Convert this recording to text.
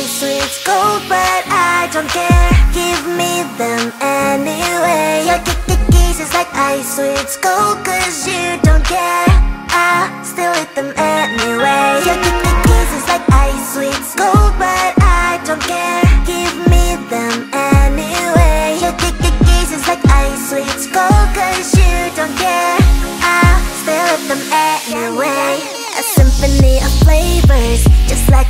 ice sweet gold But I don't care, give me them anyway. Your kisses like ice sweet gold Cause you don't care, I still eat them anyway. Your kisses like ice sweet gold But I don't care, give me them anyway. Your kisses like ice sweet gold Cause you don't care, I still eat them anyway. A symphony of flavors Just like